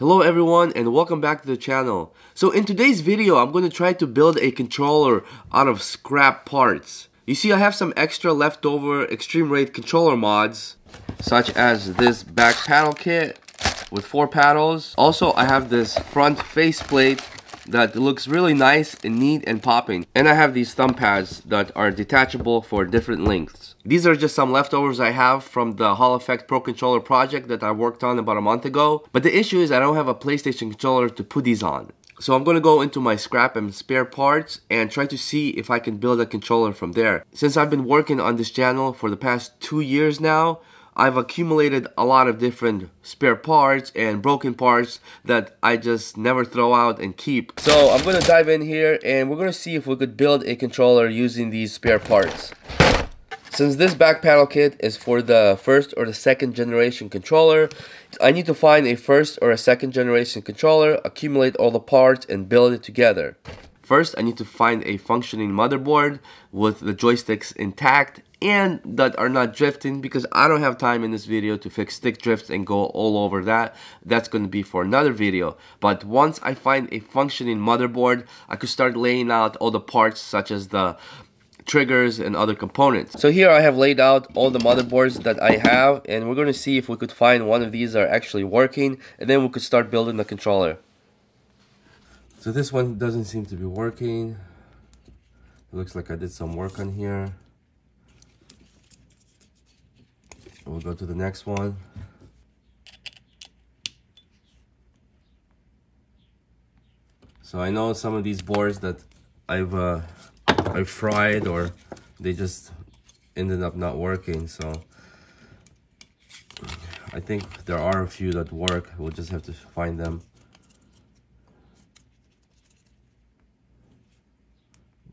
Hello everyone and welcome back to the channel. So in today's video, I'm going to try to build a controller out of scrap parts. You see I have some extra leftover eXtremeRate controller mods, such as this back paddle kit with four paddles. Also, I have this front faceplate that looks really nice and neat and popping. And I have these thumb pads that are detachable for different lengths. These are just some leftovers I have from the Hall Effect Pro Controller project that I worked on about a month ago. But the issue is I don't have a PlayStation controller to put these on. So I'm going to go into my scrap and spare parts and try to see if I can build a controller from there. Since I've been working on this channel for the past two years now, I've accumulated a lot of different spare parts and broken parts that I just never throw out and keep. So I'm gonna dive in here and we're gonna see if we could build a controller using these spare parts. Since this back paddle kit is for the first or the second generation controller, I need to find a first or a second generation controller, accumulate all the parts and build it together. First, I need to find a functioning motherboard with the joysticks intact and that are not drifting because I don't have time in this video to fix stick drifts and go all over that. That's going to be for another video. But once I find a functioning motherboard, I could start laying out all the parts such as the triggers and other components. So here I have laid out all the motherboards that I have and we're going to see if we could find one of these are actually working and then we could start building the controller. So this one doesn't seem to be working. It looks like I did some work on here. We'll go to the next one. So I know some of these boards that I've uh, I've fried or they just ended up not working. So I think there are a few that work. We'll just have to find them.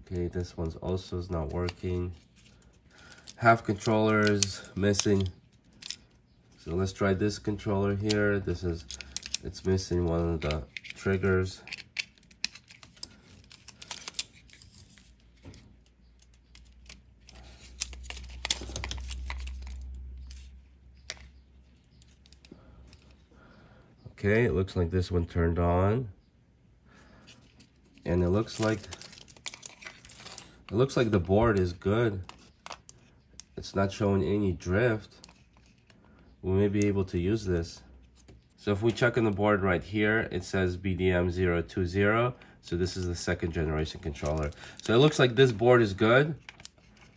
Okay, this one's also is not working. Half controllers missing. So let's try this controller here. This is, it's missing one of the triggers. Okay, it looks like this one turned on. And it looks like, it looks like the board is good. It's not showing any drift we may be able to use this. So if we check on the board right here, it says BDM020. So this is the second generation controller. So it looks like this board is good.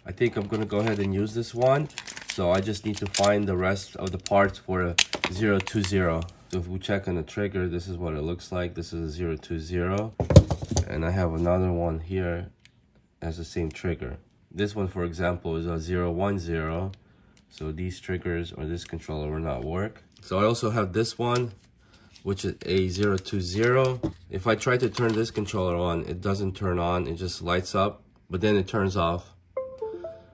I think I'm gonna go ahead and use this one. So I just need to find the rest of the parts for a 020. So if we check on the trigger, this is what it looks like. This is a 020. And I have another one here as the same trigger. This one, for example, is a 010. So these triggers or this controller will not work. So I also have this one, which is a 020. If I try to turn this controller on, it doesn't turn on, it just lights up, but then it turns off.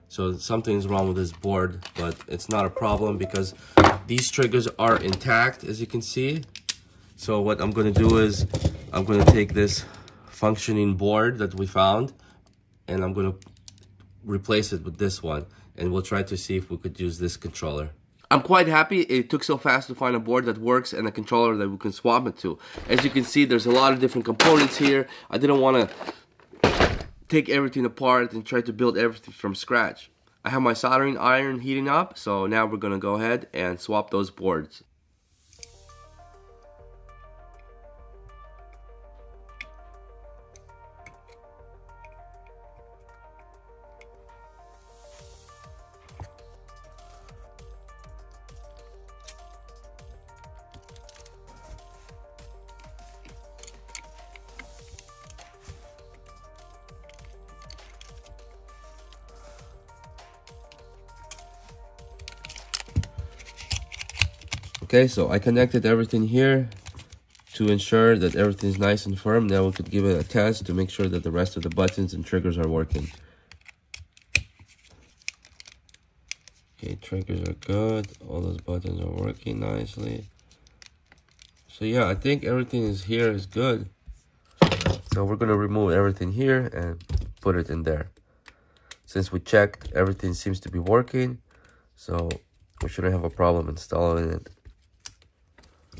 So something's wrong with this board, but it's not a problem because these triggers are intact, as you can see. So what I'm gonna do is, I'm gonna take this functioning board that we found, and I'm gonna replace it with this one and we'll try to see if we could use this controller. I'm quite happy it took so fast to find a board that works and a controller that we can swap it to. As you can see, there's a lot of different components here. I didn't want to take everything apart and try to build everything from scratch. I have my soldering iron heating up, so now we're going to go ahead and swap those boards. Okay, so I connected everything here to ensure that everything is nice and firm. Now we could give it a test to make sure that the rest of the buttons and triggers are working. Okay, triggers are good. All those buttons are working nicely. So yeah, I think everything is here is good. So we're gonna remove everything here and put it in there. Since we checked, everything seems to be working. So we shouldn't have a problem installing it.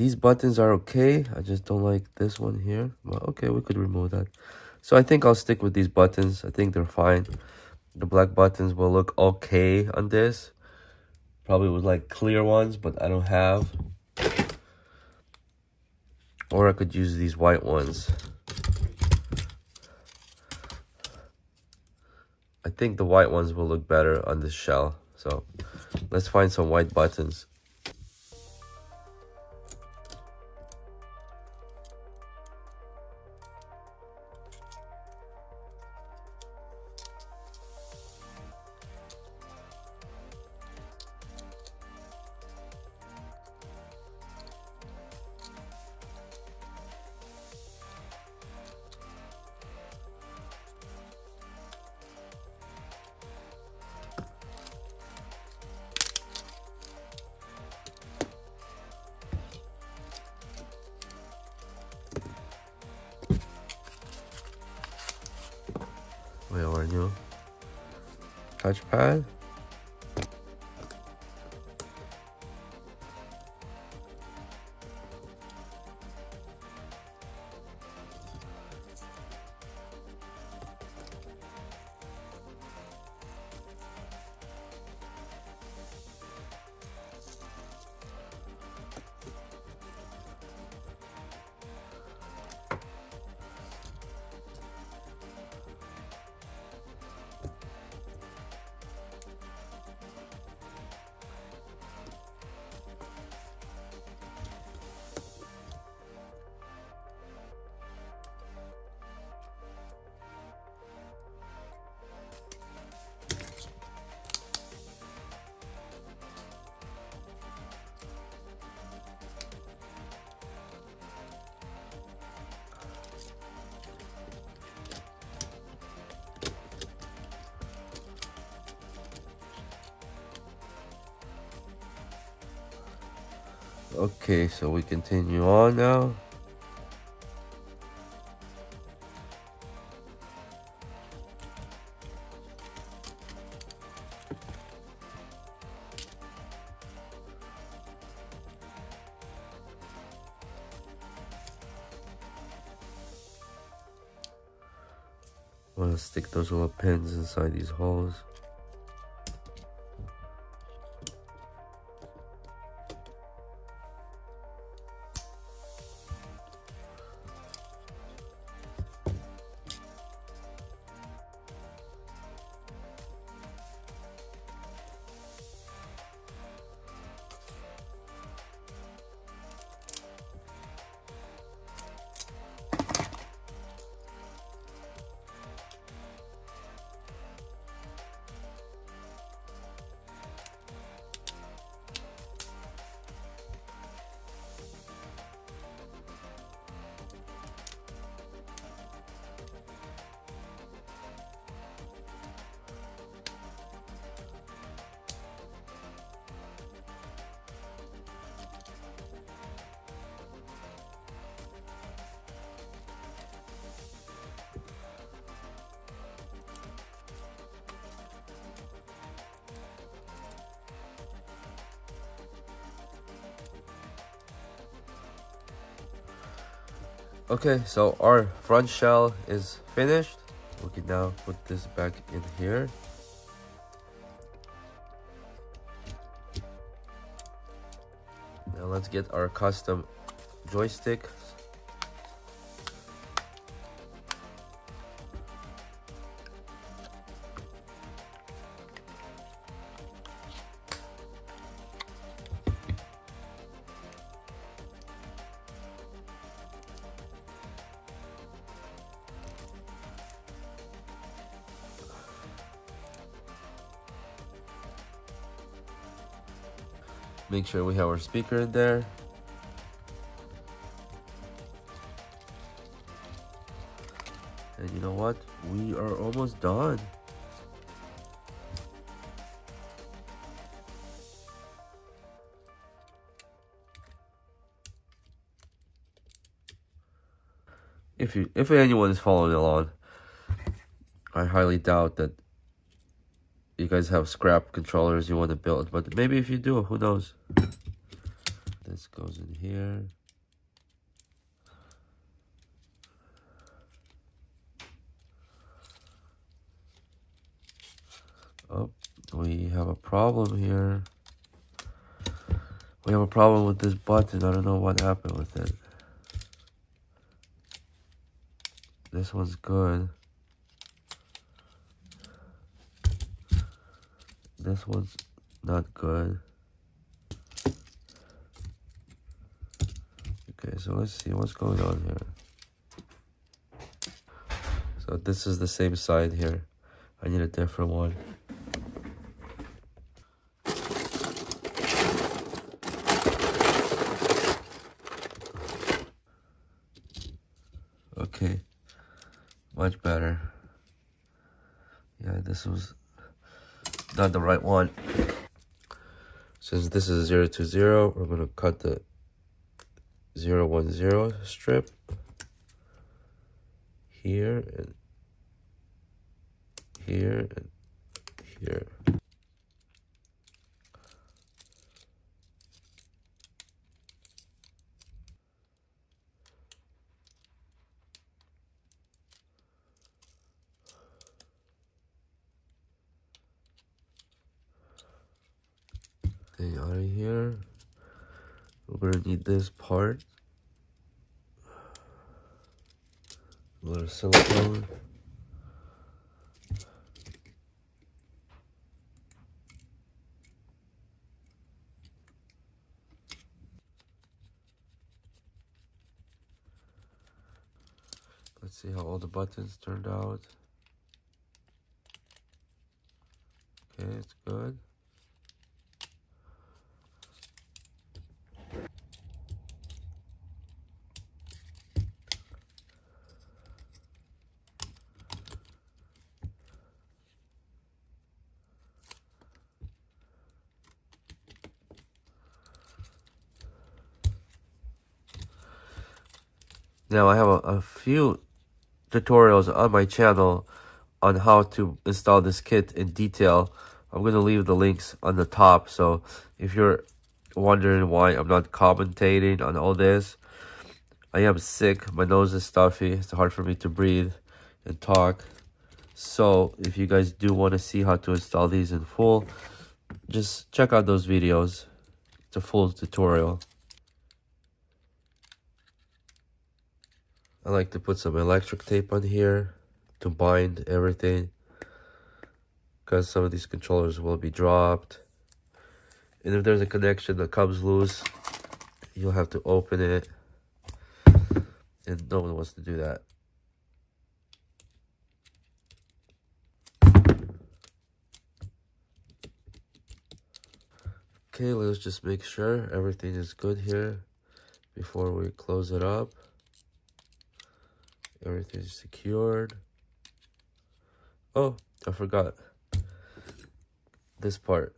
these buttons are okay. I just don't like this one here. Well, okay, we could remove that. So I think I'll stick with these buttons. I think they're fine. The black buttons will look okay on this. Probably with like clear ones, but I don't have. Or I could use these white ones. I think the white ones will look better on this shell. So let's find some white buttons. Touchpad? Okay, so we continue on now. I'm gonna stick those little pins inside these holes. Okay, so our front shell is finished. We can now put this back in here. Now let's get our custom joystick Make sure we have our speaker in there. And you know what? We are almost done. If you if anyone is following along, I highly doubt that you guys have scrap controllers you want to build. But maybe if you do, who knows? This goes in here. Oh, we have a problem here. We have a problem with this button. I don't know what happened with it. This one's good. This one's not good. Okay, so let's see what's going on here. So this is the same side here. I need a different one. Okay, much better. Yeah, this was not the right one. Since this is 0 to 0, we're going to cut the 0, 1, 0 strip here and here and here. thing out of here. We're gonna need this part. A little silicone. Let's see how all the buttons turned out. Okay, it's good. Now I have a, a few tutorials on my channel on how to install this kit in detail. I'm going to leave the links on the top. So if you're wondering why I'm not commentating on all this, I am sick. My nose is stuffy. It's hard for me to breathe and talk. So if you guys do want to see how to install these in full, just check out those videos. It's a full tutorial. I like to put some electric tape on here to bind everything because some of these controllers will be dropped. And if there's a connection that comes loose you'll have to open it. And no one wants to do that. Okay let's just make sure everything is good here before we close it up Everything's secured. Oh, I forgot. This part.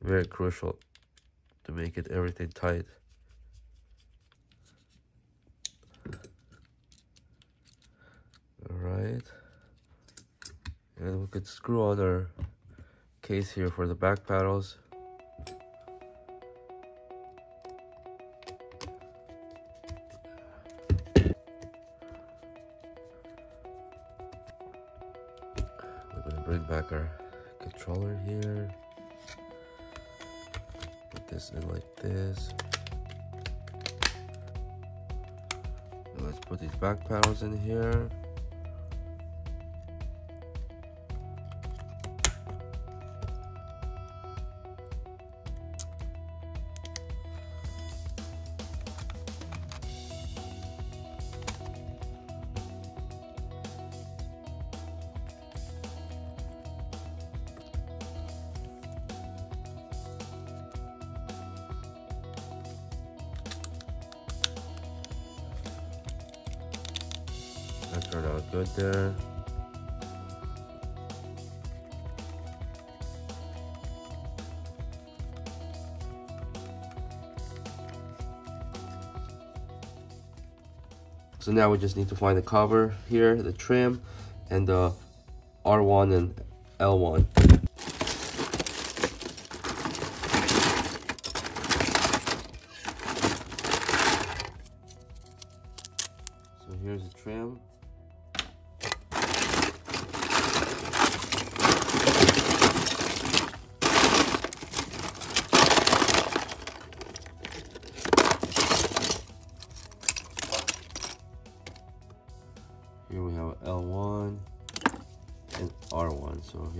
Very crucial to make it everything tight. Alright. And we could screw on our case here for the back paddles. This in like this. And let's put these back panels in here. Out good there. So now we just need to find the cover here, the trim, and the R1 and L1.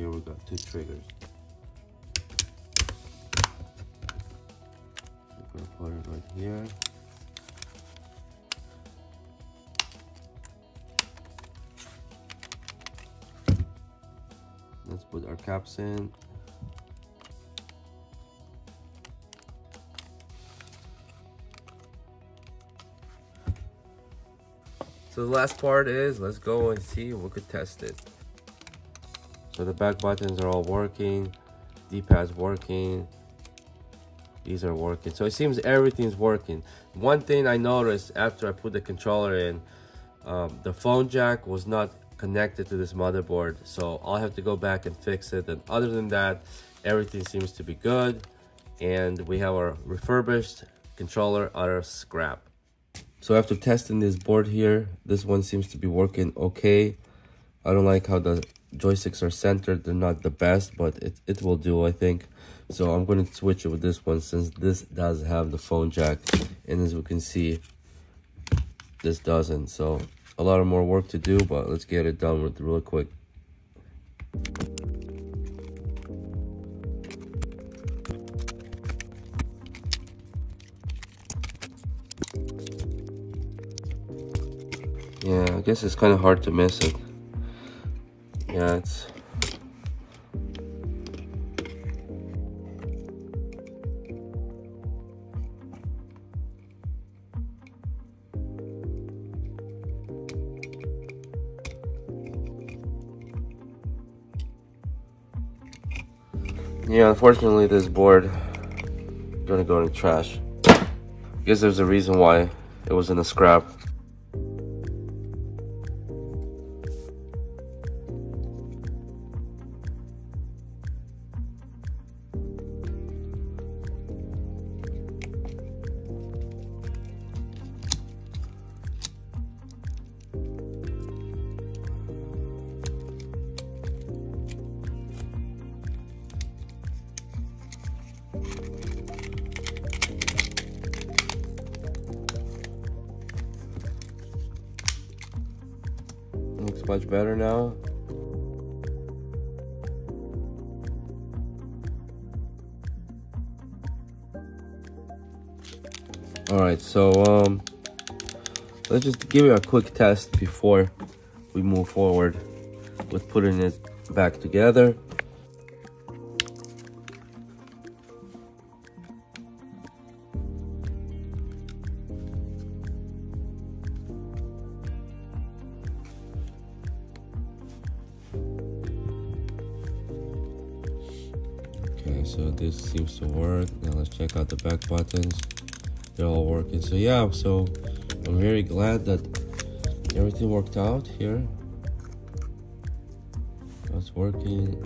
Here we got two triggers. We're gonna put it right here. Let's put our caps in. So the last part is, let's go and see if we could test it. So the back buttons are all working, D-pad's working, these are working. So it seems everything's working. One thing I noticed after I put the controller in, um, the phone jack was not connected to this motherboard. So I'll have to go back and fix it. And other than that, everything seems to be good. And we have our refurbished controller out of scrap. So after testing this board here, this one seems to be working okay. I don't like how the joysticks are centered. They're not the best, but it, it will do, I think. So I'm going to switch it with this one since this does have the phone jack. And as we can see, this doesn't. So a lot of more work to do, but let's get it done with real quick. Yeah, I guess it's kind of hard to miss it. Yeah, it's... Yeah, unfortunately this board gonna go in the trash. I guess there's a reason why it was in the scrap. Much better now. All right, so um, let's just give you a quick test before we move forward with putting it back together. This seems to work. Now let's check out the back buttons. They're all working. So yeah, so I'm very glad that everything worked out here. That's working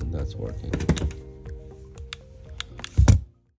and that's working.